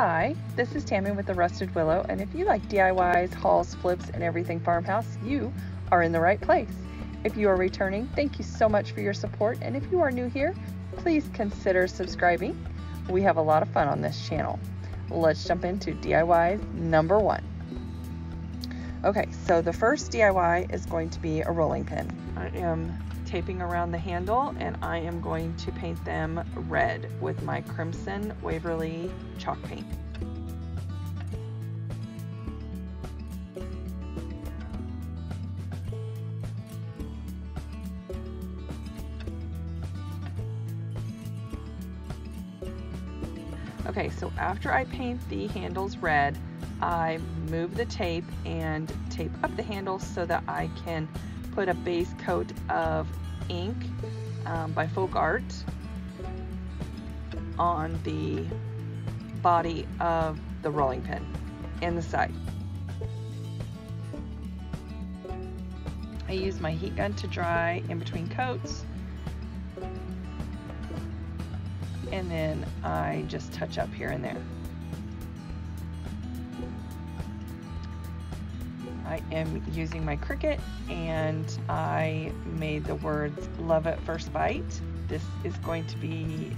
Hi, this is Tammie with the Rusted Willow, and if you like DIYs, hauls, flips, and everything farmhouse, you are in the right place. If you are returning, thank you so much for your support, and if you are new here, please consider subscribing. We have a lot of fun on this channel. Let's jump into DIY number one. Okay, so the first DIY is going to be a rolling pin. I am taping around the handle and I am going to paint them red with my Crimson Waverly chalk paint. Okay, so after I paint the handles red, I move the tape and tape up the handles so that I can put a base coat of ink um, by Folk Art on the body of the rolling pin and the side. I use my heat gun to dry in between coats and then I just touch up here and there. I am using my Cricut and I made the words love at first bite. This is going to be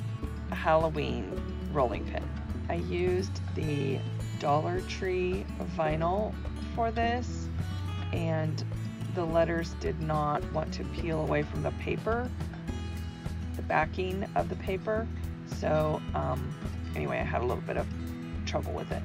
a Halloween rolling pin. I used the Dollar Tree vinyl for this and the letters did not want to peel away from the paper, the backing of the paper. So um, anyway, I had a little bit of trouble with it.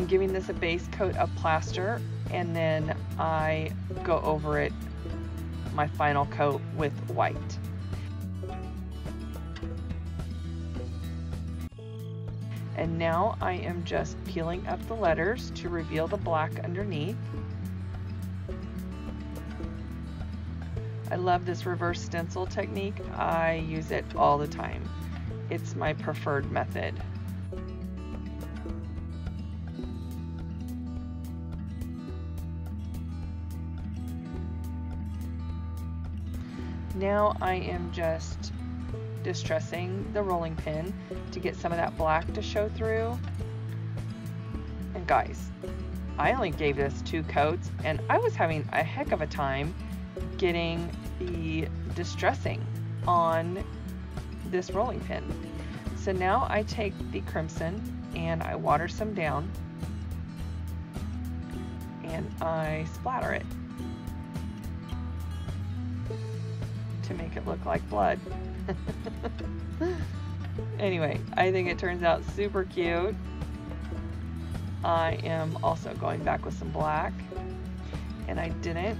I'm giving this a base coat of plaster and then I go over it my final coat with white. And now I am just peeling up the letters to reveal the black underneath. I love this reverse stencil technique. I use it all the time. It's my preferred method. Now I am just distressing the rolling pin to get some of that black to show through. And guys, I only gave this two coats and I was having a heck of a time getting the distressing on this rolling pin. So now I take the crimson and I water some down and I splatter it. To make it look like blood. anyway, I think it turns out super cute. I am also going back with some black and I didn't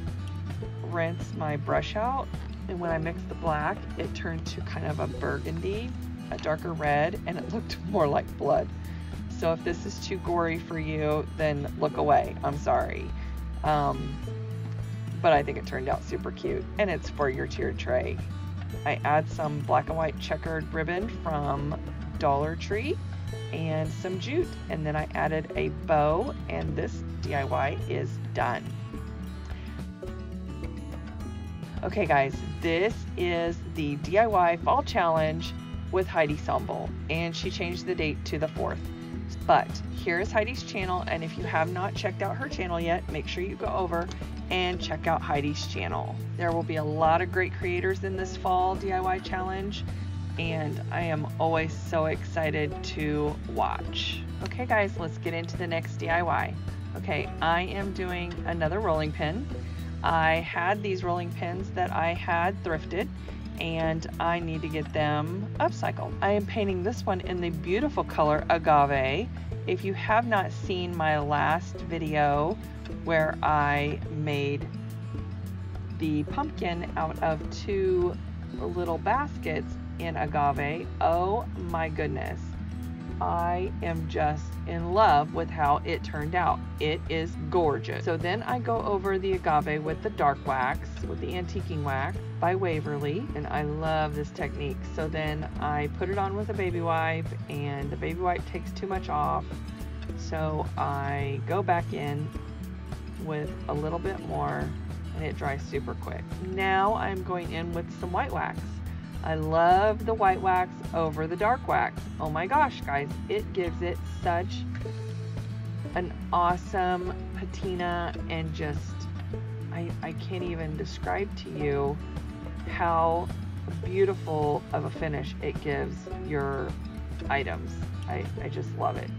rinse my brush out and when I mixed the black it turned to kind of a burgundy, a darker red and it looked more like blood. So if this is too gory for you then look away. I'm sorry. Um, but I think it turned out super cute and it's for your tiered tray. I add some black and white checkered ribbon from Dollar Tree and some jute and then I added a bow and this DIY is done. Okay guys, this is the DIY Fall Challenge with Heidi Sonboul and she changed the date to the 4th. But here is Heidi's channel and if you have not checked out her channel yet, make sure you go over and check out Heidi's channel. There will be a lot of great creators in this fall DIY challenge and I am always so excited to watch. Okay guys, let's get into the next DIY. Okay, I am doing another rolling pin. I had these rolling pins that I had thrifted and I need to get them upcycled. I am painting this one in the beautiful color Agave. If you have not seen my last video where I made the pumpkin out of two little baskets in agave. Oh my goodness. I am just in love with how it turned out. It is gorgeous. So then I go over the agave with the dark wax, with the antiquing wax by Waverly, and I love this technique. So then I put it on with a baby wipe, and the baby wipe takes too much off. So I go back in with a little bit more and it dries super quick. Now I'm going in with some white wax. I love the white wax over the dark wax. Oh my gosh, guys, it gives it such an awesome patina and just, I, I can't even describe to you how beautiful of a finish it gives your items. I, I just love it.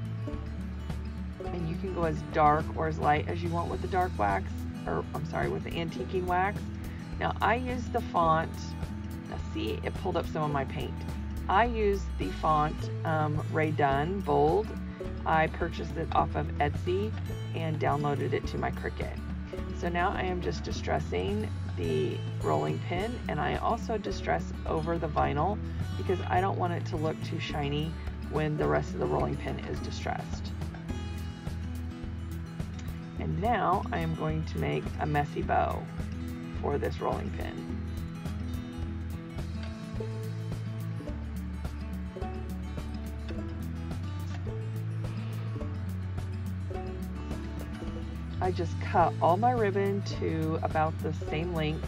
And you can go as dark or as light as you want with the dark wax, or I'm sorry, with the antiquing wax. Now I use the font, see, it pulled up some of my paint. I use the font um, Rae Dunn Bold. I purchased it off of Etsy and downloaded it to my Cricut. So now I am just distressing the rolling pin and I also distress over the vinyl because I don't want it to look too shiny when the rest of the rolling pin is distressed. And now I am going to make a messy bow for this rolling pin. I just cut all my ribbon to about the same length.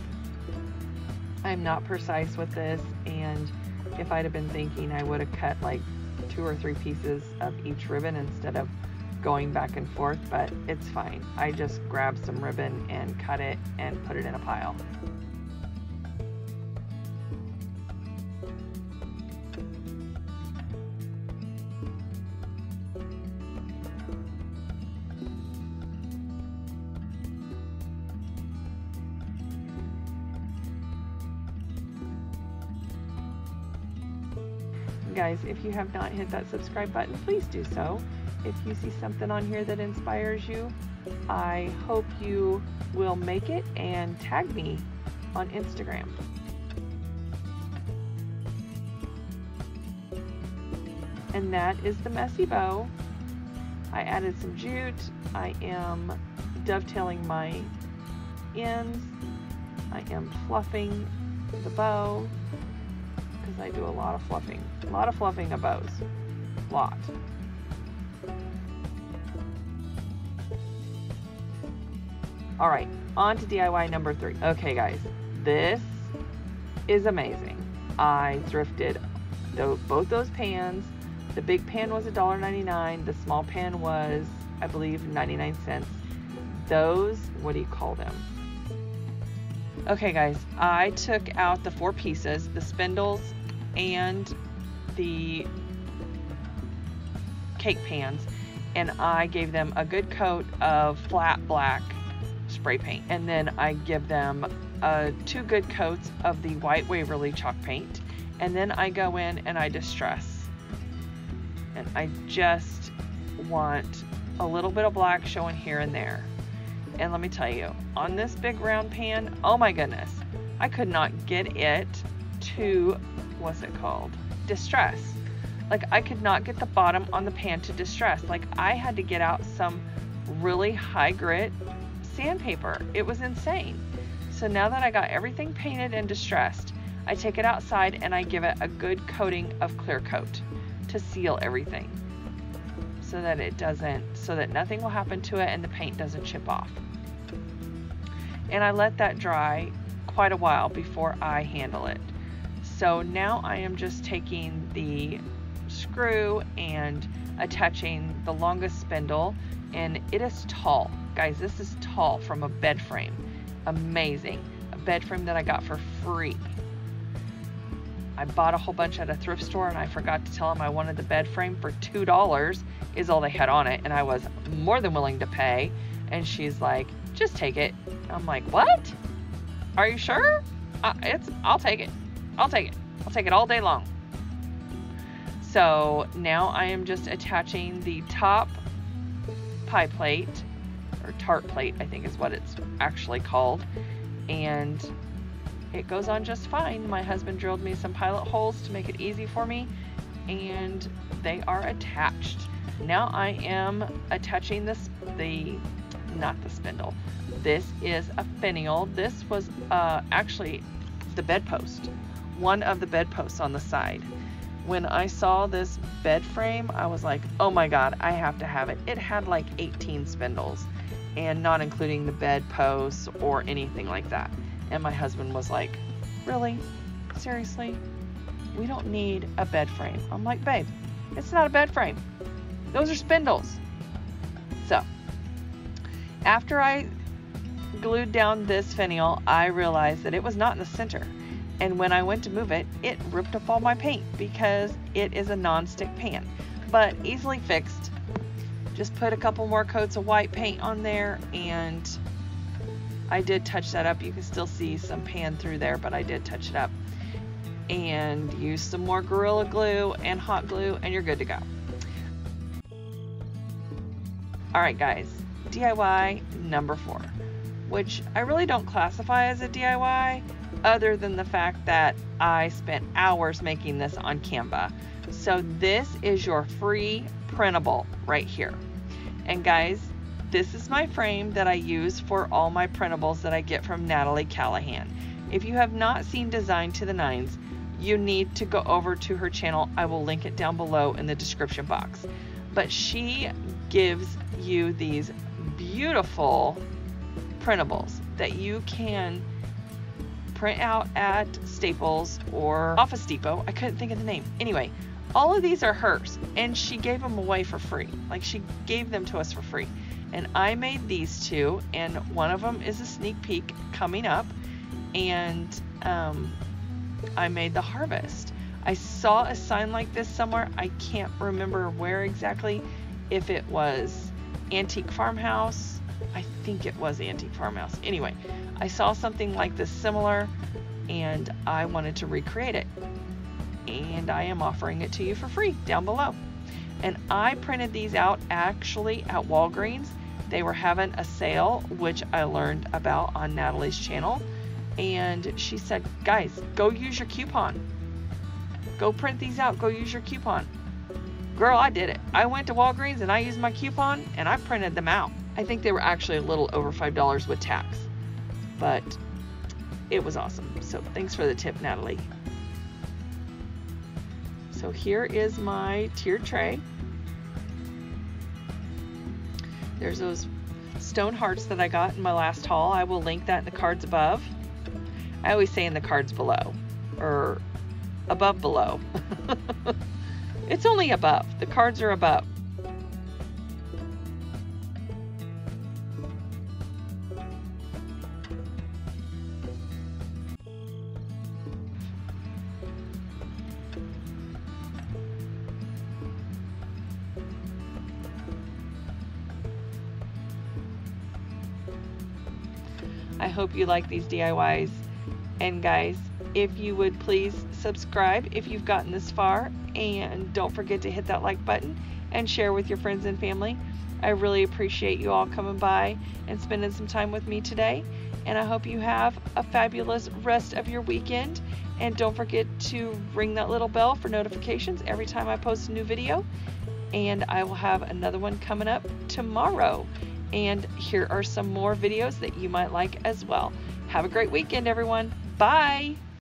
I'm not precise with this and if I'd have been thinking I would have cut like two or three pieces of each ribbon instead of going back and forth, but it's fine. I just grabbed some ribbon and cut it and put it in a pile. Guys, if you have not hit that subscribe button, please do so. If you see something on here that inspires you, I hope you will make it and tag me on Instagram. And that is the messy bow. I added some jute. I am dovetailing my ends. I am fluffing the bow because I do a lot of fluffing. A lot of fluffing of bows. A Lot. All right, on to DIY number three. Okay, guys, this is amazing. I thrifted both those pans. The big pan was $1.99. The small pan was, I believe, 99 cents. Those, what do you call them? Okay, guys, I took out the four pieces, the spindles and the cake pans, and I gave them a good coat of flat black spray paint. And then I give them uh, two good coats of the white Waverly chalk paint. And then I go in and I distress. And I just want a little bit of black showing here and there. And let me tell you, on this big round pan, oh my goodness, I could not get it to, what's it called? Distress. Like I could not get the bottom on the pan to distress. Like I had to get out some really high grit sandpaper. It was insane. So now that I got everything painted and distressed, I take it outside and I give it a good coating of clear coat to seal everything so that it doesn't, so that nothing will happen to it and the paint doesn't chip off. And I let that dry quite a while before I handle it. So now I am just taking the screw and attaching the longest spindle and it is tall. Guys, this is tall from a bed frame. Amazing. A bed frame that I got for free. I bought a whole bunch at a thrift store and I forgot to tell them I wanted the bed frame for $2 is all they had on it and I was more than willing to pay and she's like just take it I'm like what are you sure uh, it's I'll take it I'll take it I'll take it all day long so now I am just attaching the top pie plate or tart plate, I think is what it's actually called. And it goes on just fine. My husband drilled me some pilot holes to make it easy for me, and they are attached. Now I am attaching this, the, not the spindle. This is a finial. This was uh, actually the bedpost, one of the bedposts on the side. When I saw this bed frame, I was like, oh my God, I have to have it. It had like 18 spindles and not including the bed posts or anything like that. And my husband was like, Really? Seriously? We don't need a bed frame. I'm like, Babe, it's not a bed frame. Those are spindles. So, after I glued down this finial, I realized that it was not in the center. And when I went to move it, it ripped up all my paint because it is a non-stick pan, but easily fixed. Just put a couple more coats of white paint on there and I did touch that up. You can still see some pan through there, but I did touch it up. And use some more Gorilla Glue and hot glue and you're good to go. Alright guys, DIY number four, which I really don't classify as a DIY other than the fact that I spent hours making this on Canva. So this is your free printable right here. And guys, this is my frame that I use for all my printables that I get from Natalie Callahan. If you have not seen Designed to the Nines, you need to go over to her channel. I will link it down below in the description box. But she gives you these beautiful printables that you can print out at Staples or Office Depot. I couldn't think of the name. Anyway, all of these are hers and she gave them away for free. Like she gave them to us for free. And I made these two and one of them is a sneak peek coming up and um, I made the harvest. I saw a sign like this somewhere. I can't remember where exactly. If it was Antique Farmhouse, I think it was Antique Farmhouse. Anyway, I saw something like this similar and I wanted to recreate it. And I am offering it to you for free down below. And I printed these out actually at Walgreens. They were having a sale, which I learned about on Natalie's channel. And she said, guys, go use your coupon. Go print these out. Go use your coupon. Girl, I did it. I went to Walgreens and I used my coupon and I printed them out. I think they were actually a little over $5 with tax but it was awesome. So thanks for the tip, Natalie. So here is my tiered tray. There's those stone hearts that I got in my last haul. I will link that in the cards above. I always say in the cards below or above below. it's only above. The cards are above. I hope you like these DIYs. And guys, if you would please subscribe if you've gotten this far and don't forget to hit that like button and share with your friends and family. I really appreciate you all coming by and spending some time with me today. And I hope you have a fabulous rest of your weekend. And don't forget to ring that little bell for notifications every time I post a new video. And I will have another one coming up tomorrow. And here are some more videos that you might like as well. Have a great weekend, everyone. Bye.